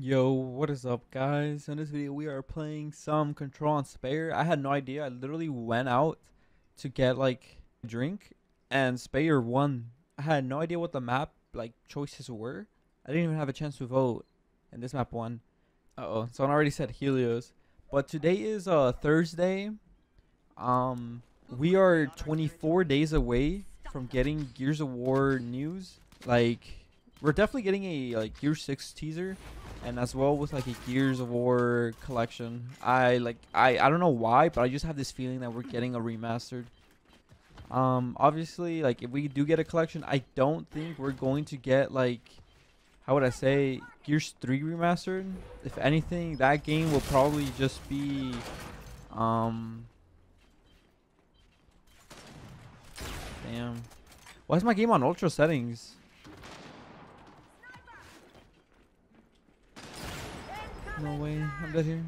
Yo, what is up, guys? In this video, we are playing some Control on Spare. I had no idea. I literally went out to get like a drink, and Spare won. I had no idea what the map like choices were. I didn't even have a chance to vote, and this map won. Uh oh, someone already said Helios. But today is uh Thursday. Um, we are 24 days away from getting Gears of War news. Like, we're definitely getting a like Gear 6 teaser and as well with like a Gears of War collection. I like I I don't know why, but I just have this feeling that we're getting a remastered. Um, obviously, like if we do get a collection, I don't think we're going to get like how would I say Gears 3 remastered. If anything, that game will probably just be um. Damn. Why is my game on ultra settings? No way, I'm dead here.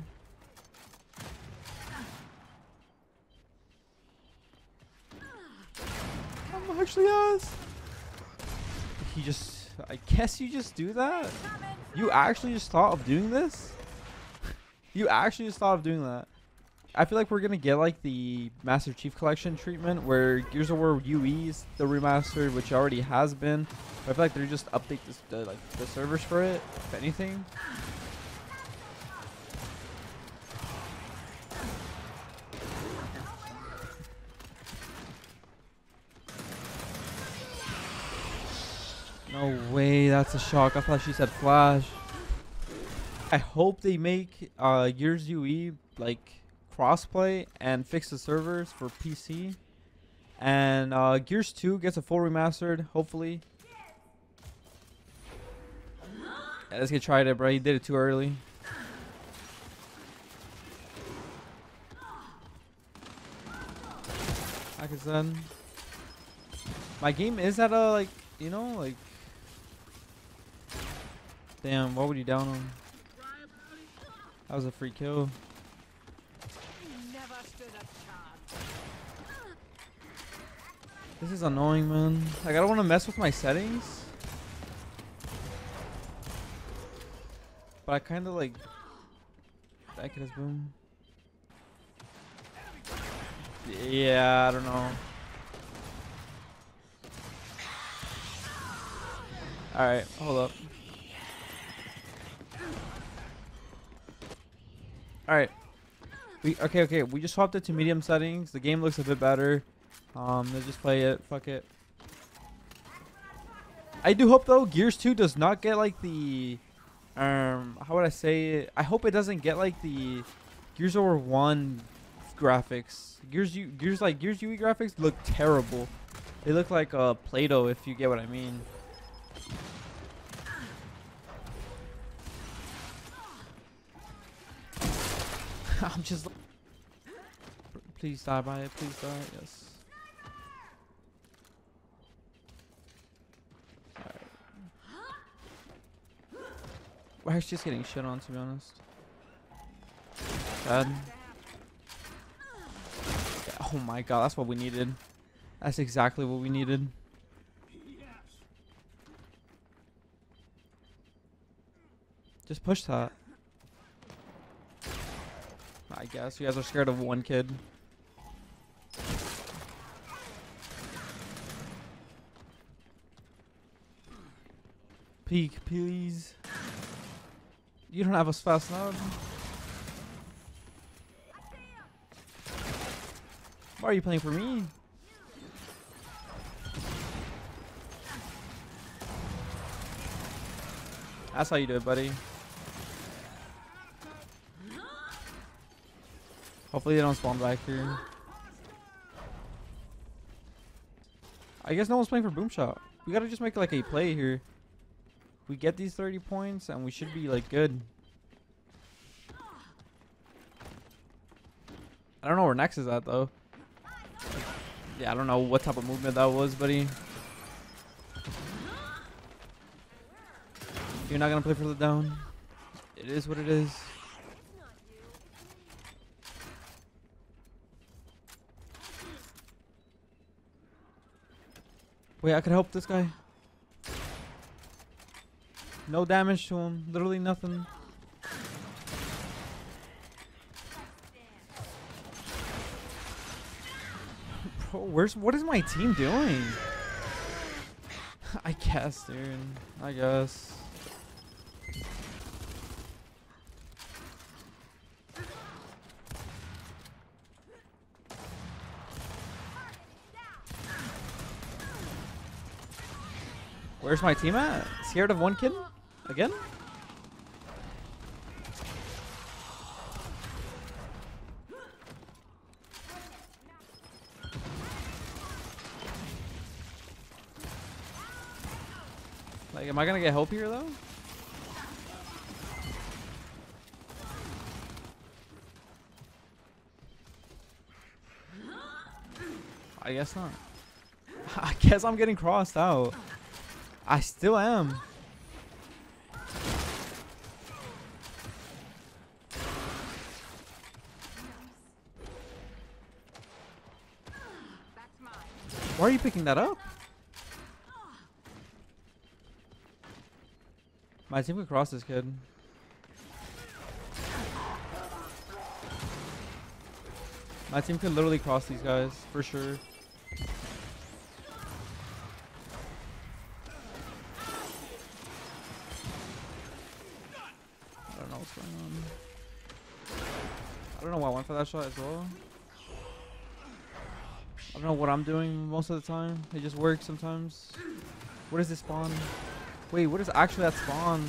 I'm actually us. He just, I guess you just do that? You actually just thought of doing this? you actually just thought of doing that? I feel like we're gonna get like the Master Chief Collection treatment where Gears of War UE is the remastered, which already has been. But I feel like they're just update this, the like the servers for it, if anything. No way, that's a shock. I thought she said Flash. I hope they make uh, Gears UE like crossplay and fix the servers for PC. And uh, Gears 2 gets a full remastered, hopefully. Yeah, let's get tried it, bro. He did it too early. Pakistan. My game is at a like, you know, like Damn, what would you down on? That was a free kill. This is annoying, man. Like, I don't want to mess with my settings. But I kind of like... That could boom. Yeah, I don't know. Alright, hold up. Alright. We okay, okay. We just swapped it to medium settings. The game looks a bit better. Um, let's just play it. Fuck it. I do hope though Gears 2 does not get like the um how would I say it? I hope it doesn't get like the Gears War 1 graphics. Gears U Gears like Gears UE graphics look terrible. They look like uh Play-Doh if you get what I mean. I'm just. Please die by it. Please die. Yes. We're actually just getting shit on, to be honest. Bad. Oh my god, that's what we needed. That's exactly what we needed. Just push that. I guess. You guys are scared of one kid. Peek, please. You don't have us fast enough. Why are you playing for me? That's how you do it, buddy. Hopefully they don't spawn back here. I guess no one's playing for boom shot. We gotta just make like a play here. We get these 30 points and we should be like good. I don't know where next is at though. Yeah, I don't know what type of movement that was, buddy. You're not gonna play for the down. It is what it is. Wait, I could help this guy. No damage to him. Literally nothing. Bro, where's what is my team doing? I guess, dude. I guess. Where's my team at? Scared of one kid? Again? Like, am I gonna get help here though? I guess not. I guess I'm getting crossed out. I still am. Why are you picking that up? My team could cross this kid. My team could literally cross these guys, for sure. I don't know what's going on. I don't know why I went for that shot as well. I don't know what I'm doing most of the time. It just works sometimes. What is this spawn? Wait, what is actually that spawn?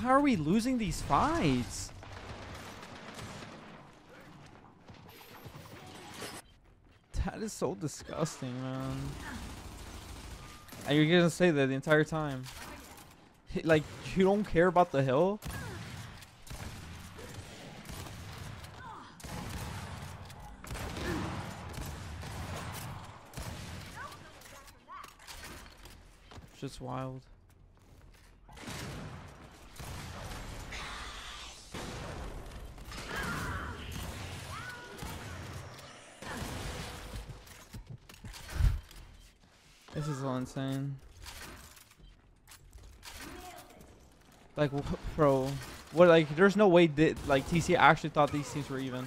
Why are we losing these fights? That is so disgusting, man. And you're gonna say that the entire time. Like, you don't care about the hill? It's just wild. Insane. Like, bro, what? Like, there's no way that like TC actually thought these teams were even.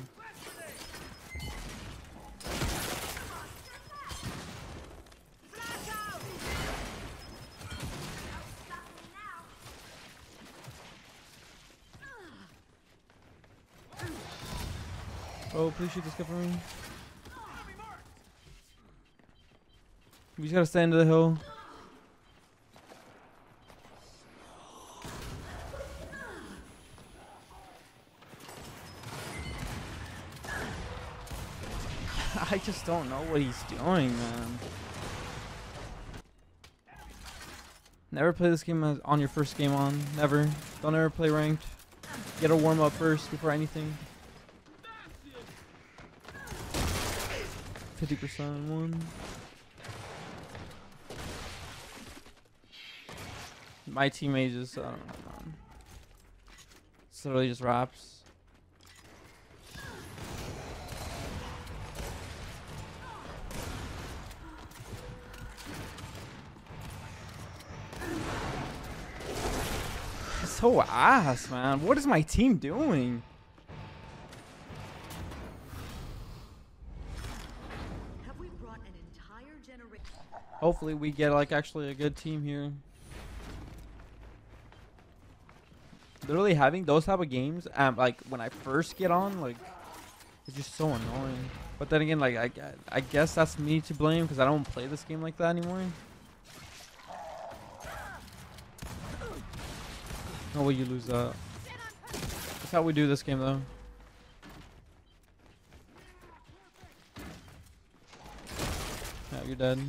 Oh, please shoot this guy for me. We just gotta stay into the hill. I just don't know what he's doing, man. Never play this game as- on your first game on. Never. Don't ever play ranked. You gotta warm up first before anything. 50% one. My teammate just, I don't know. It's literally just raps. So ass, man. What is my team doing? Have we brought an entire generation? Hopefully we get like actually a good team here. Literally having those type of games, um, like when I first get on, like it's just so annoying. But then again, like I, I guess that's me to blame because I don't play this game like that anymore. No way you lose that. That's how we do this game though. Yeah, you're dead.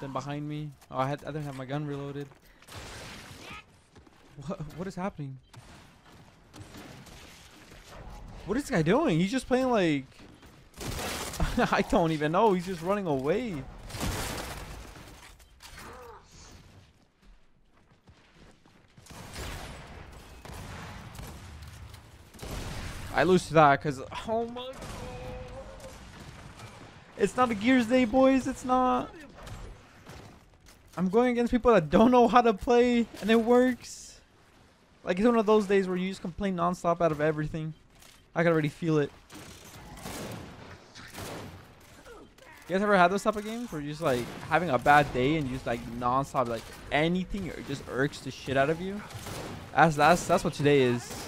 Then behind me. Oh, I had. I didn't have my gun reloaded. What? What is happening? What is this guy doing? He's just playing like. I don't even know. He's just running away. I lose to that because oh my god. It's not a Gears Day, boys. It's not. I'm going against people that don't know how to play, and it works. Like it's one of those days where you just complain nonstop out of everything. I can already feel it. You guys ever had those type of games where you're just like having a bad day and you just like nonstop like anything or just irks the shit out of you? That's that's that's what today is.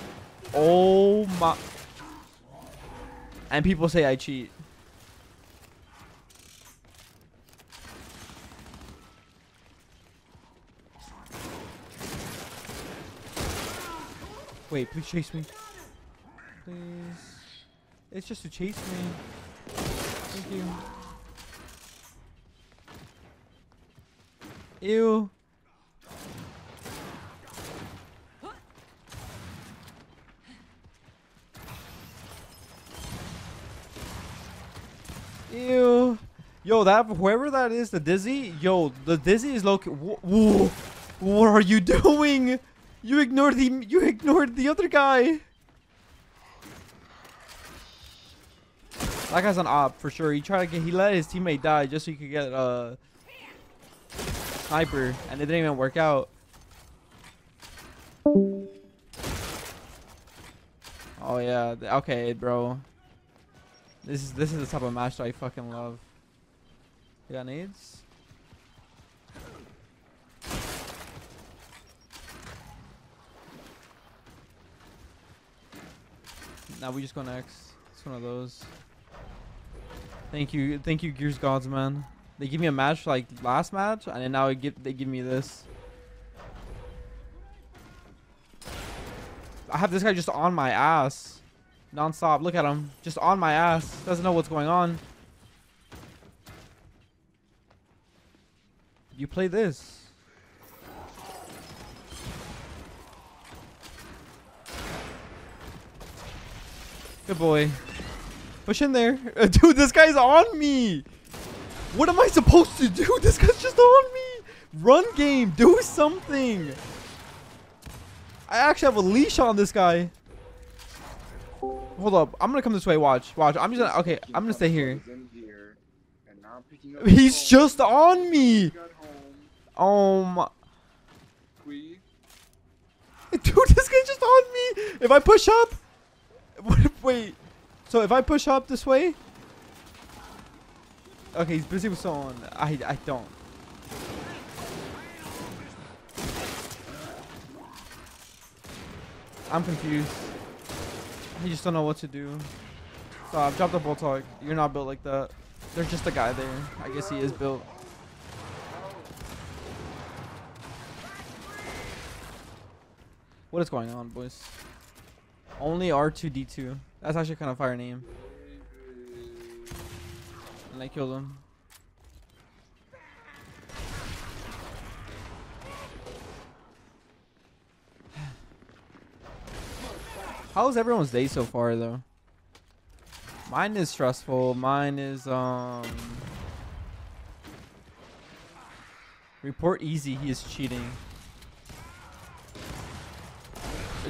Oh my And people say I cheat. Wait, please chase me. Please. It's just to chase me. Thank you. Ew. Ew. Yo, that whoever that is, the dizzy. Yo, the dizzy is. Whoa, what are you doing? You ignored the you ignored the other guy. That guy's an op for sure. He tried to get he let his teammate die just so he could get a uh, sniper, and it didn't even work out. Oh yeah, okay, bro. This is this is the type of match that I fucking love. You got needs? Now we just go next. It's one of those. Thank you, thank you, Gears Gods, man. They give me a match like last match, and now give they give me this. I have this guy just on my ass, non-stop. Look at him, just on my ass. Doesn't know what's going on. You play this. Good boy. Push in there. Uh, dude, this guy's on me. What am I supposed to do? This guy's just on me. Run game. Do something. I actually have a leash on this guy. Hold up. I'm going to come this way. Watch. Watch. I'm just going to... Okay. I'm going to stay here. He's just on me. Oh my... Dude, this guy's just on me. If I push up... Wait. So if I push up this way... Okay, he's busy with someone. I, I don't. I'm confused. I just don't know what to do. Stop. Drop the bull talk. You're not built like that. There's just a guy there. I guess he is built. What is going on, boys? Only R2D2. That's actually kind of fire name. And I killed him. How's everyone's day so far though? Mine is stressful. Mine is um Report easy, he is cheating.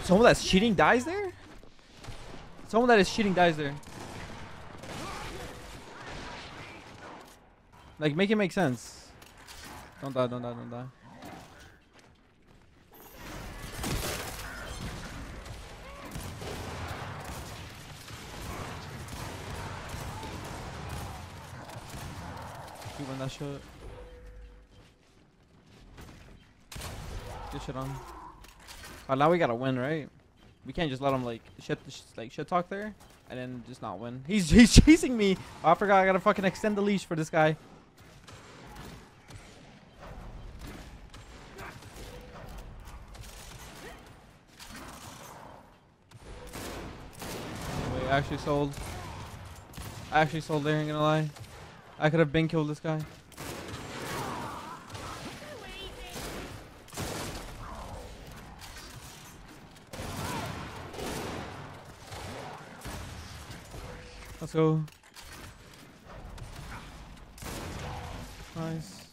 Someone that's cheating dies there? Someone that is cheating dies there. Like, make it make sense. Don't die, don't die, don't die. You win that shot. Good shit on. Oh, now we gotta win, right? We can't just let him like shit, like shit talk there, and then just not win. He's he's chasing me. Oh, I forgot. I gotta fucking extend the leash for this guy. actually sold. I actually sold there, ain't gonna lie. I could have been killed this guy. Let's go. Nice.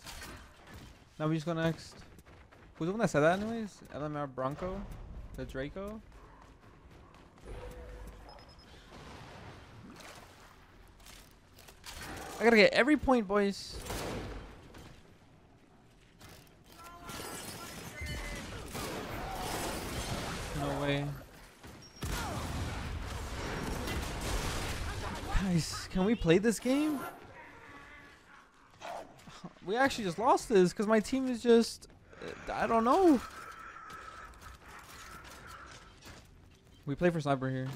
Now we just go next. Who's the one that said that anyways? LMR Bronco? The Draco? I gotta get every point, boys. Guys, can we play this game? We actually just lost this because my team is just... I don't know. We play for sniper here.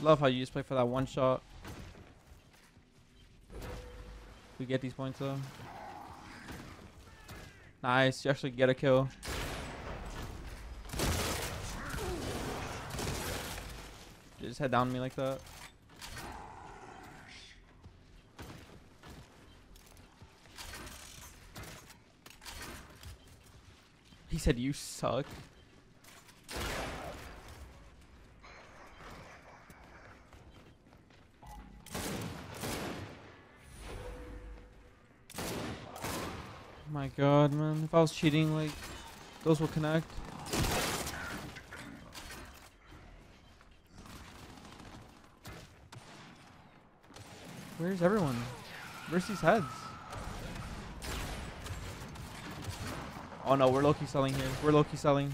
Love how you just play for that one shot. We get these points though. Nice, you actually get a kill. Just head down me like that. He said you suck. God, man. If I was cheating, like, those will connect. Where's everyone? Where's these heads? Oh no, we're Loki selling here. We're Loki selling.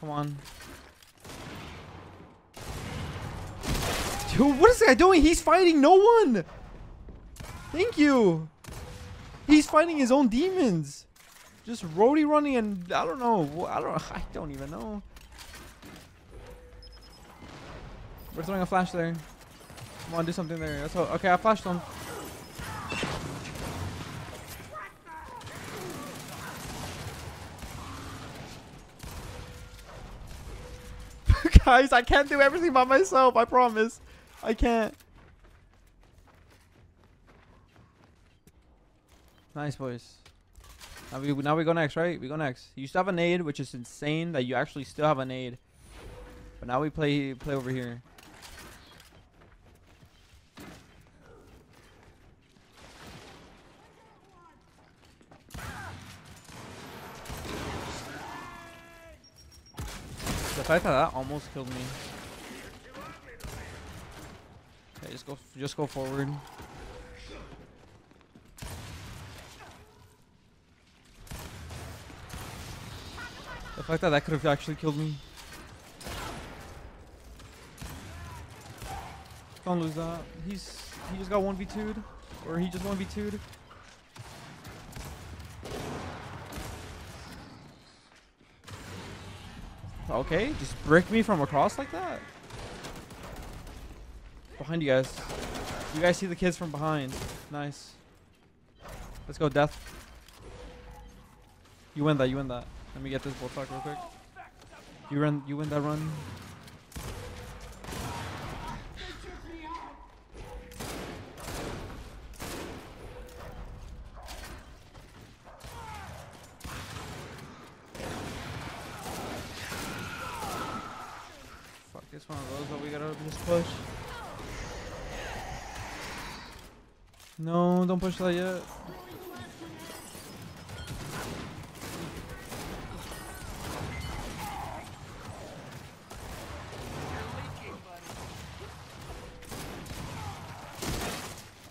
Come on. Dude, what is this guy doing? He's fighting no one. Thank you. He's fighting his own demons. Just roadie running and I don't know. I don't. I don't even know. We're throwing a flash there. Come on, do something there. That's all. Okay, I flashed him. Guys, I can't do everything by myself. I promise. I can't. Nice, boys. Now we now we go next, right? We go next. You still have a nade, which is insane that you actually still have a nade. But now we play play over here. The fact that that almost killed me. Okay, just go just go forward. The fact that that could have actually killed me. Don't lose that. He's he just got 1v2'd. Or he just 1v2'd. Okay, just brick me from across like that. Behind you guys. You guys see the kids from behind. Nice. Let's go, death. You win that, you win that. Let me get this bullfuck real quick. You run you win that run. Fuck, it's one of those that we gotta just push. No, don't push that yet.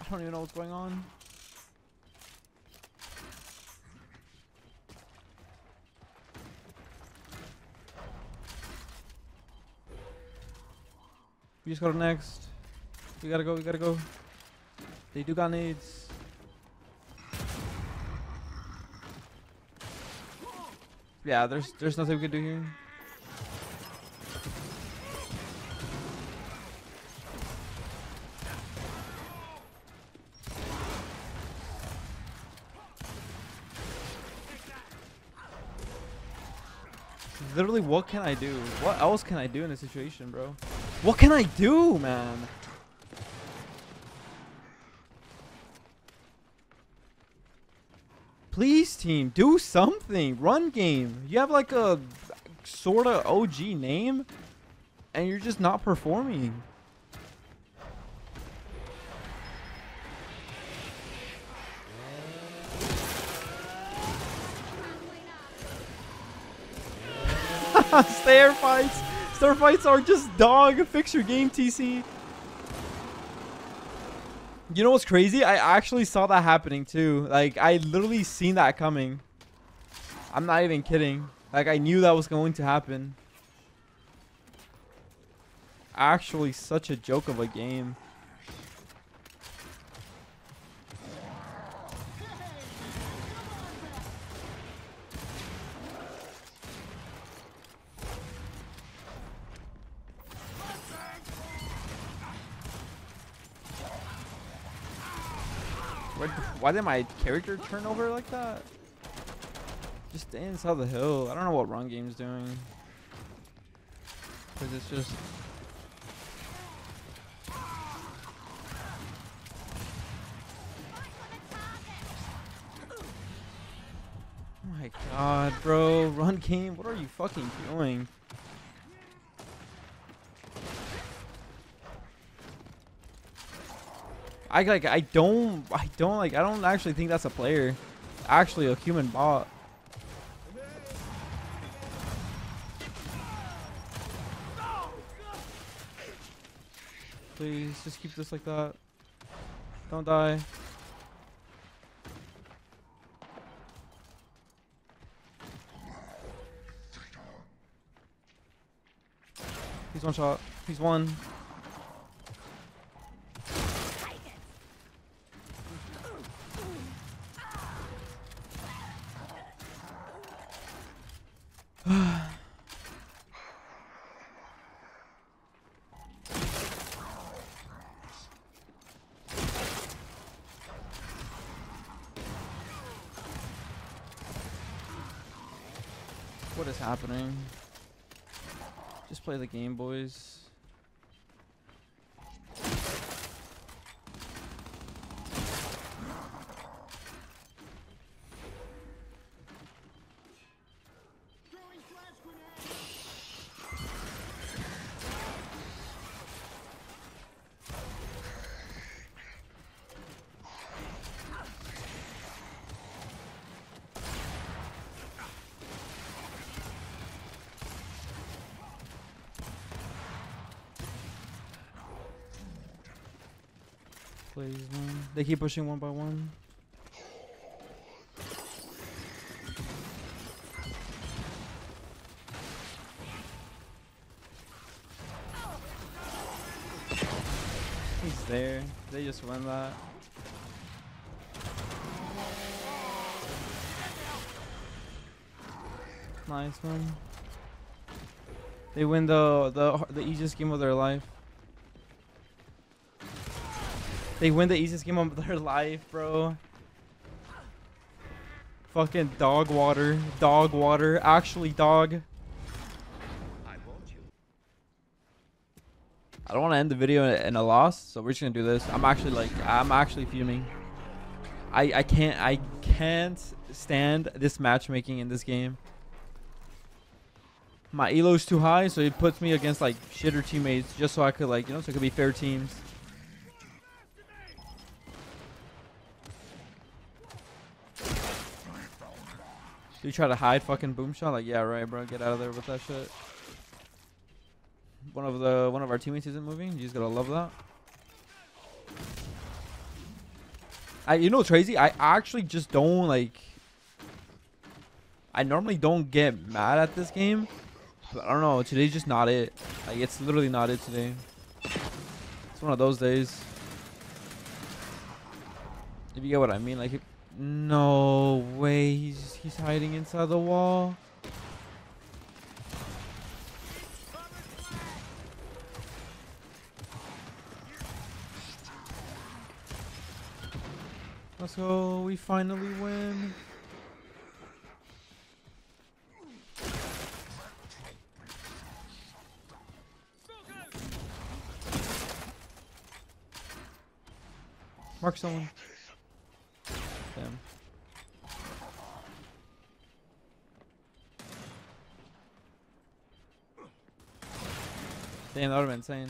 I don't even know what's going on. We just go next. We gotta go, we gotta go. They do got nades. Yeah, there's there's nothing we can do here. Literally, what can I do? What else can I do in this situation, bro? What can I do, man? Please, team, do something. Run game. You have like a sort of OG name, and you're just not performing. Stair fights. Stair fights are just dog. Fix your game, TC. You know what's crazy? I actually saw that happening too. Like I literally seen that coming. I'm not even kidding. Like I knew that was going to happen. Actually, such a joke of a game. Where, why did my character turn over like that? Just stay inside the hill. I don't know what run game's doing. Cause it's just Oh my god, bro. Run game, what are you fucking doing? I like I don't I don't like I don't actually think that's a player. Actually a human bot. Please just keep this like that. Don't die. He's one shot. He's one. What is happening? Just play the game, boys. Please, man. They keep pushing one by one. He's there. They just win that. Nice one. They win the the the easiest game of their life. They win the easiest game of their life, bro. Fucking dog water. Dog water. Actually, dog. I don't want to end the video in a loss, so we're just gonna do this. I'm actually like, I'm actually fuming. I I can't I can't stand this matchmaking in this game. My elo's too high, so it puts me against like shitter teammates, just so I could like you know, so it could be fair teams. You try to hide fucking Boomshot? Like, yeah, right, bro. Get out of there with that shit. One of the one of our teammates isn't moving. You just gotta love that. I, you know crazy? I actually just don't like. I normally don't get mad at this game, but I don't know. Today's just not it. Like, it's literally not it today. It's one of those days. If you get what I mean, like. No way. He's he's hiding inside the wall. Let's go. We finally win. Mark someone. Damn. Damn, that would have been insane.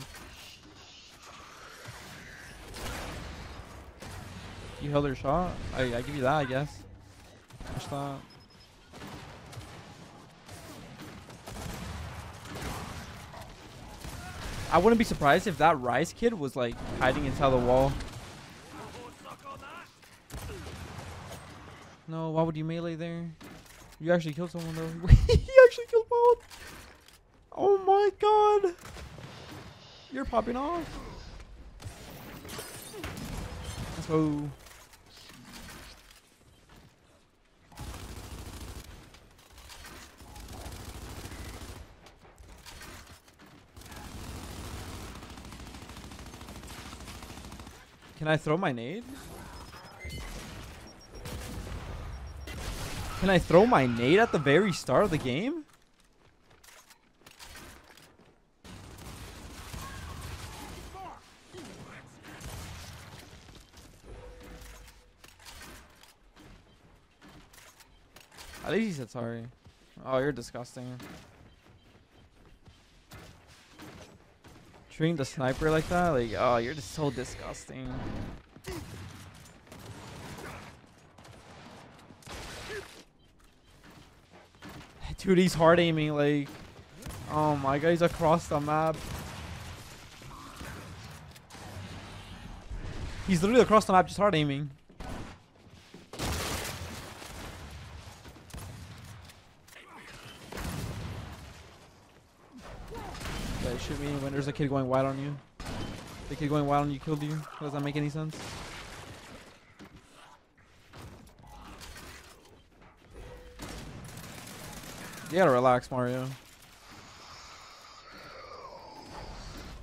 You held her shot? I, I give you that, I guess. That. I wouldn't be surprised if that Rice kid was like hiding inside the wall. No, why would you melee there? You actually killed someone though. he actually killed both. Oh my god. You're popping off. Let's go. Can I throw my nade? Can I throw my nade at the very start of the game? At least he said sorry. Oh, you're disgusting. Treating the sniper like that? Like, oh, you're just so disgusting. Dude, he's hard aiming, like... Oh my god, he's across the map. He's literally across the map, just hard aiming. Yeah, shoot me when there's a kid going wide on you. The kid going wide on you killed you. Does that make any sense? You gotta relax, Mario.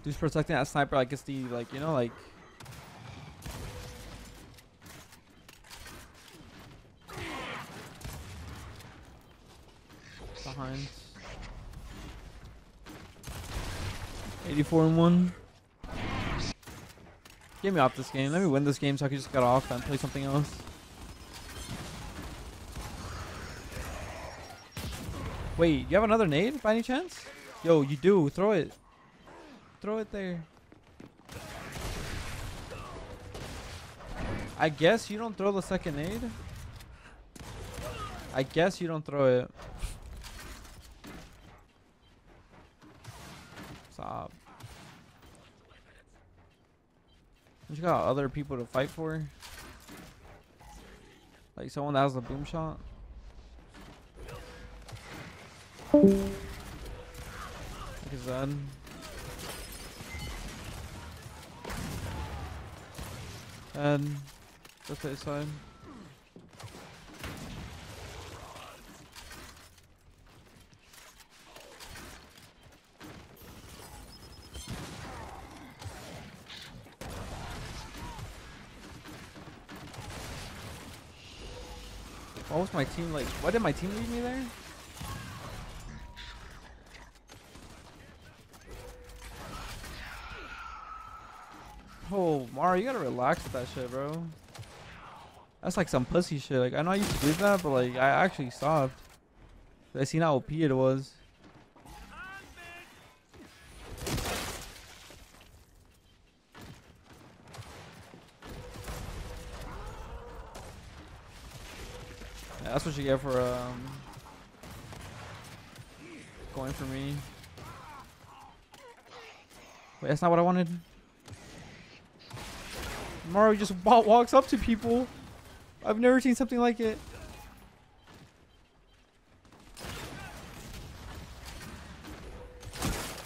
Dude's protecting that sniper like it's the, like, you know, like... Behind. 84 and 1. Get me off this game. Let me win this game so I can just get off and play something else. Wait, you have another nade by any chance? Yo, you do. Throw it. Throw it there. I guess you don't throw the second nade. I guess you don't throw it. Stop. You got other people to fight for? Like someone that has a boom shot? Like that? And that's side. What was my team like? Why did my team leave me there? Oh, Mario, you gotta relax with that shit, bro. That's like some pussy shit. Like, I know I used to do that, but like, I actually stopped. I seen how OP it was. That's what you get for um going for me. Wait, that's not what I wanted. Mario just walks up to people. I've never seen something like it.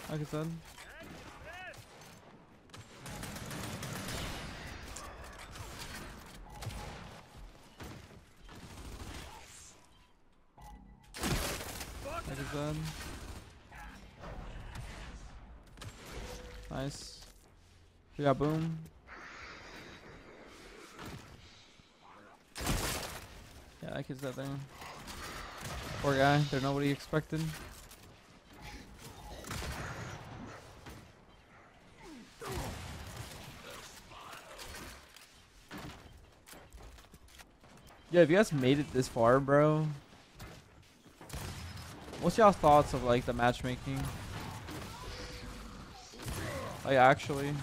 Like I said. Like I said. Nice. Got boom. Yeah, that kid's that thing. Poor guy. They're nobody expected. Yeah, if you guys made it this far, bro. What's y'all's thoughts of like the matchmaking? Like actually.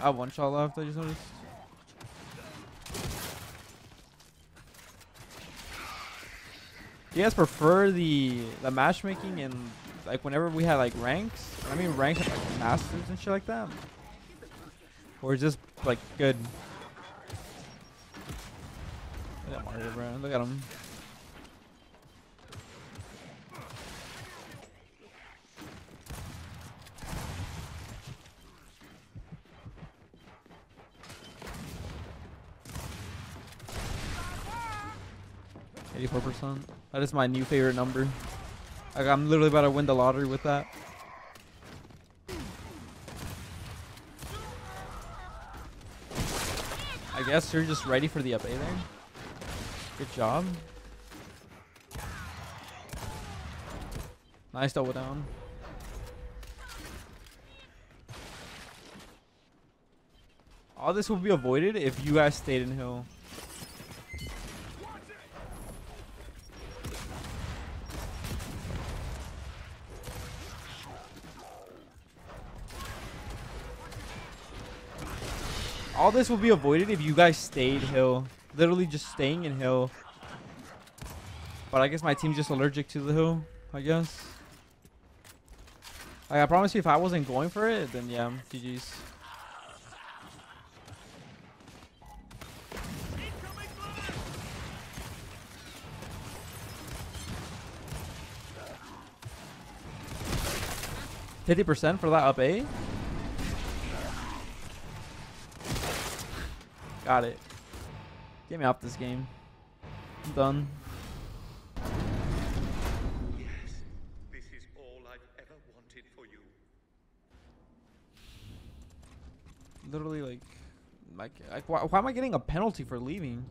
I have one shot left, I just noticed. You guys prefer the the matchmaking and like whenever we had like ranks? I mean ranks like masters and shit like that? Or just like good? Look at him. Eighty-four percent. That is my new favorite number. Like I'm literally about to win the lottery with that. I guess you're just ready for the up A there. Good job. Nice double down. All this will be avoided if you guys stayed in hill. All this will be avoided if you guys stayed hill. Literally just staying in hill. But I guess my team's just allergic to the hill, I guess. Like, I promise you if I wasn't going for it, then yeah, GG's. Fifty percent for that up A. Got it. Get me off this game. I'm done. Yes, this is all I've ever wanted for you. Literally, like, like, like why, why am I getting a penalty for leaving?